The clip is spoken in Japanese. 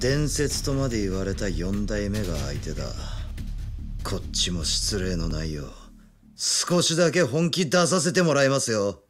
伝説とまで言われた四代目が相手だ。こっちも失礼のないよう。少しだけ本気出させてもらいますよ。